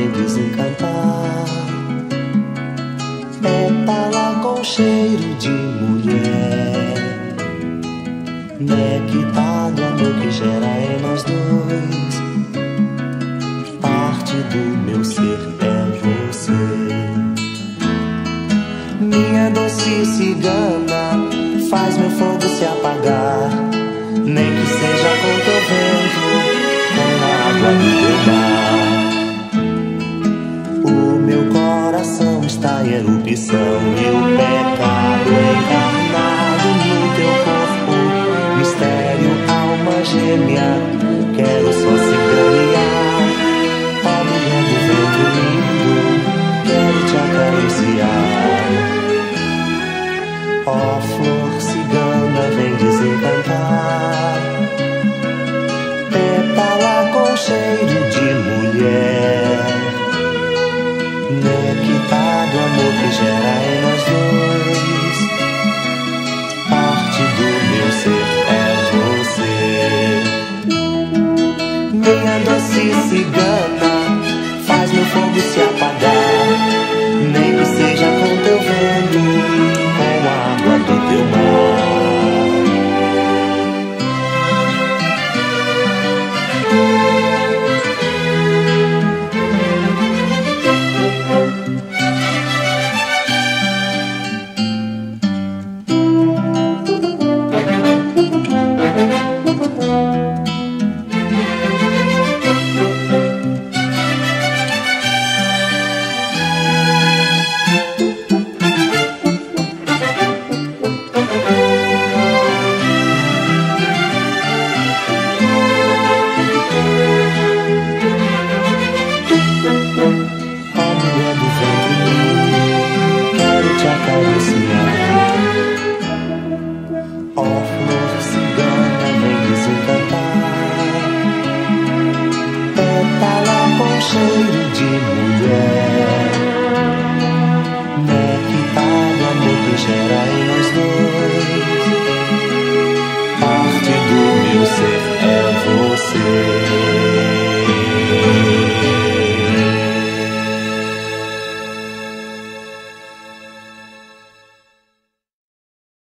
vem desencantar. Pétala com cheiro de mulher. Néctar tá do amor que gera em nós dois. Parte do meu ser é você. Minha doce cigana faz meu fogo se apagar. Nem que seja com teu vento, com a água. Erupção e o pecado encarnado no teu corpo. Mistério, alma gêmea, quero só se ganhar. Ó mulher do vento lindo, quero te acariciar. Ó flor cigana, vem desencantar. Pétala com cheiro de mulher. Nectar doce cigana, faz meu fogo se apagar. cigana vem riso Pétala com cheiro de mulher. Nectar do amor que gera em nós dois.